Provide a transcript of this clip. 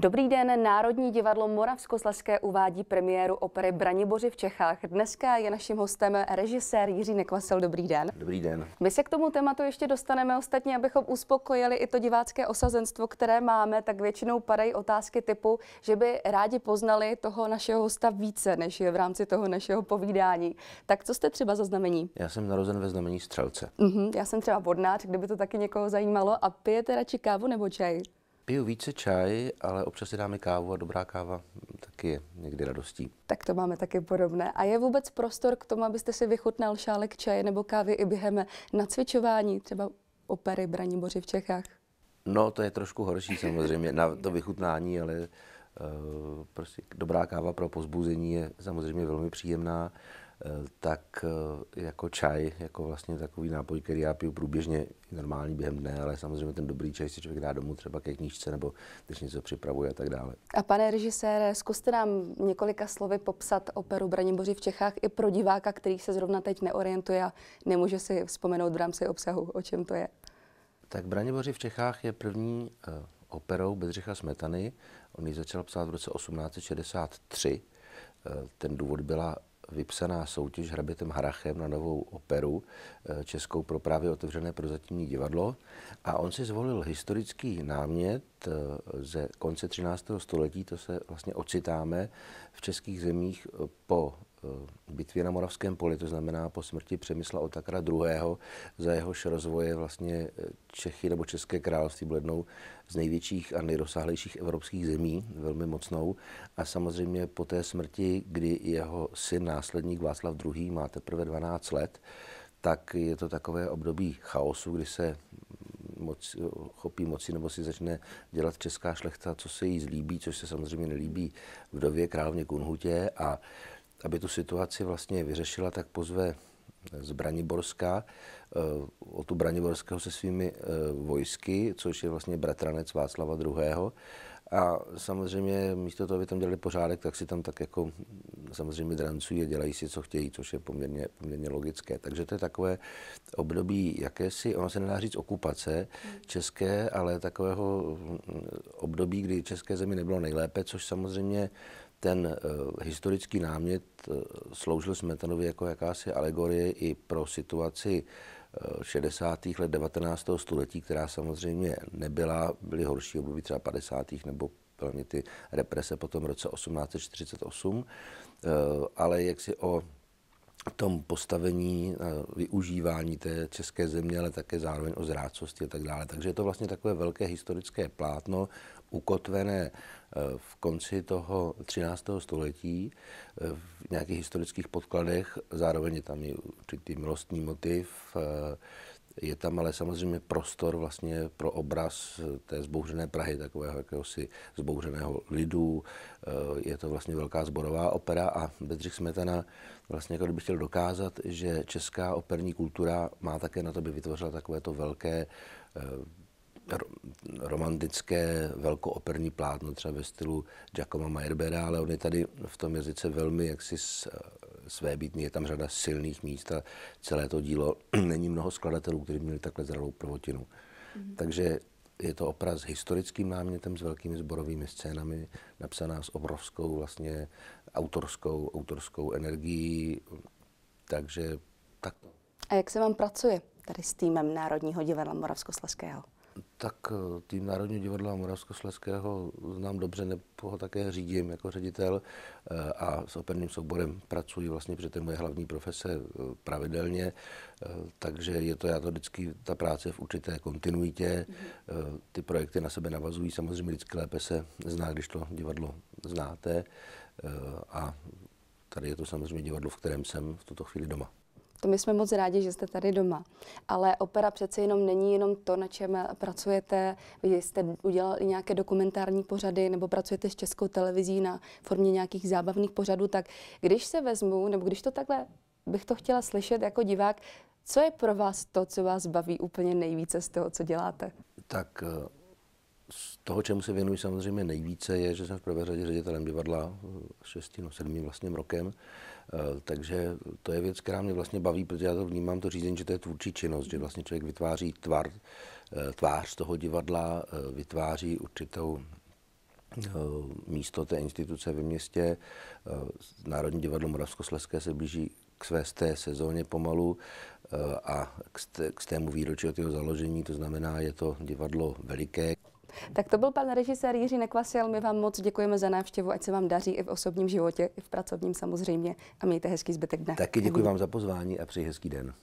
Dobrý den, Národní divadlo Moravskoslezské uvádí premiéru opery Braniboři v Čechách. Dneska je naším hostem režisér Jiří Nekvasel. Dobrý den. Dobrý den. My se k tomu tématu ještě dostaneme ostatně, abychom uspokojili i to divácké osazenstvo, které máme, tak většinou padají otázky typu, že by rádi poznali toho našeho hosta více, než je v rámci toho našeho povídání. Tak co jste třeba za znamení? Já jsem narozen ve znamení střelce. Uh-huh, já jsem třeba vodnář, kdyby to taky někoho zajímalo. A pijete radši kávu nebo čaj? Piju více čaj, ale občas si dáme kávu a dobrá káva taky je někdy radostí. Tak to máme taky podobné. A je vůbec prostor k tomu, abyste si vychutnal šálek čaje nebo kávy i během nacvičování, třeba opery Braniboři v Čechách? No, to je trošku horší samozřejmě na to vychutnání, ale uh, prostě dobrá káva pro pozbuzení je samozřejmě velmi příjemná. Eh, tak eh, jako čaj, jako vlastně takový nápoj, který já piju průběžně normální během dne, ale samozřejmě ten dobrý čaj si člověk dá domů třeba ke knížce nebo když něco připravuje a tak dále. A pane režisére, zkuste nám několika slovy popsat operu Braniboři v Čechách i pro diváka, který se zrovna teď neorientuje a nemůže si vzpomenout v rámci obsahu, o čem to je. Tak Braniboři v Čechách je první uh, operou Bedřicha Smetany. On ji začal psát v roce 1863. Uh, ten důvod byla vypsaná soutěž hrabětem Harachem na novou operu eh, českou pro právě otevřené prozatímní divadlo a on si zvolil historický námět eh, ze konce 13. století, to se vlastně ocitáme v českých zemích eh, po bitvě na Moravském poli, to znamená po smrti Přemysla Otakara II. Za jehož rozvoje vlastně Čechy nebo České království byl jednou z největších a nejrozsáhlejších evropských zemí, velmi mocnou. A samozřejmě po té smrti, kdy jeho syn, následník Václav II. má teprve 12 let, tak je to takové období chaosu, kdy se moc, chopí moci nebo si začne dělat česká šlechta, co se jí zlíbí, což se samozřejmě nelíbí vdově královně Kunhutě a aby tu situaci vlastně vyřešila, tak pozve z Braniborska, eh, o tu Braniborského se svými eh, vojsky, což je vlastně bratranec Václava II. A samozřejmě místo toho, aby tam dělali pořádek, tak si tam tak jako samozřejmě drancují a dělají si, co chtějí, což je poměrně, poměrně logické. Takže to je takové období jakési, ono se nedá říct okupace české, ale takového mm, období, kdy české zemi nebylo nejlépe, což samozřejmě ten uh, historický námět uh, sloužil Smetanovi jako jakási alegorie i pro situaci uh, 60. let 19. století, která samozřejmě nebyla, byly horší období třeba 50. nebo velmi ty represe potom v roce 1848, uh, ale jak si o tom postavení, využívání té české země, ale také zároveň o zrádcosti a tak dále. Takže je to vlastně takové velké historické plátno, ukotvené eh, v konci toho 13. století eh, v nějakých historických podkladech. Zároveň je tam i určitý milostný motiv. Eh, je tam ale samozřejmě prostor vlastně pro obraz té zbouřené Prahy, takového jakéhosi zbouřeného lidu. Je to vlastně velká zborová opera a Bedřich Smetana vlastně jako kdyby chtěl dokázat, že česká operní kultura má také na to, by vytvořila takovéto velké romantické velkooperní plátno, třeba ve stylu Giacomo Meyerbera, ale on je tady v tom jazyce velmi jaksi svébytný, je tam řada silných míst a celé to dílo není mnoho skladatelů, kteří měli takhle zralou prvotinu. Mm-hmm. Takže je to opera s historickým námětem, s velkými zborovými scénami, napsaná s obrovskou vlastně autorskou, autorskou energií, takže takto. A jak se vám pracuje tady s týmem Národního divadla Moravskoslezského? Tak eh, tým Národního divadla Moravskoslezského znám dobře, nebo ho také řídím jako ředitel eh, a s operním souborem pracuji vlastně, protože to je moje hlavní profese eh, pravidelně, takže je to, já to vždycky, ta práce v určité kontinuitě, ty projekty na sebe navazují, samozřejmě vždycky lépe se zná, když to divadlo znáte. A tady je to samozřejmě divadlo, v kterém jsem v tuto chvíli doma. To my jsme moc rádi, že jste tady doma. Ale opera přece jenom není jenom to, na čem pracujete. Vy jste udělali nějaké dokumentární pořady nebo pracujete s českou televizí na formě nějakých zábavných pořadů. Tak když se vezmu, nebo když to takhle bych to chtěla slyšet jako divák, co je pro vás to, co vás baví úplně nejvíce z toho, co děláte? Tak eh, toho, čemu se věnuji samozřejmě nejvíce, je, že jsem v prvé řadě ředitelem divadla 6 no 7 vlastním rokem. Eh, takže to je věc, která mě vlastně baví, protože já to vnímám to řízení, že to je tvůrčí činnost, že vlastně člověk vytváří tvar, eh, tvář toho divadla, eh, vytváří určitou místo té instituce ve městě. Národní divadlo Moravskoslezské se blíží k své té sezóně pomalu a k tému výročí od jeho založení, to znamená, je to divadlo veliké. Tak to byl pan režisér Jiří Nekvasil. My vám moc děkujeme za návštěvu, ať se vám daří i v osobním životě, i v pracovním samozřejmě. A mějte hezký zbytek dne. Taky děkuji vám za pozvání a přeji hezký den.